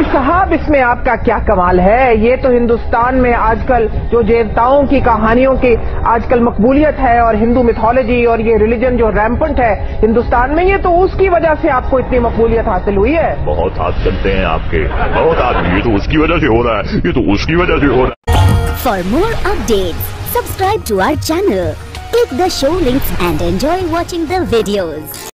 मौलवी साहब इसमें आपका क्या कमाल है? ये तो हिंदुस्तान में आजकल जो देवताओं की कहानियों की आजकल मकबूलियत है और हिंदू मिथोलॉजी और ये रिलीजन जो रैम्पंट है हिंदुस्तान में ये तो उसकी वजह से आपको इतनी मकबूलियत हासिल हुई है। बहुत हाथ चलते हैं आपके। बहुत आदमी ये तो उसकी वजह से हो रहा है। ये तो उसकी वजह से हो रहा है। For more update subscribe to our channel click the show links and enjoy watching the.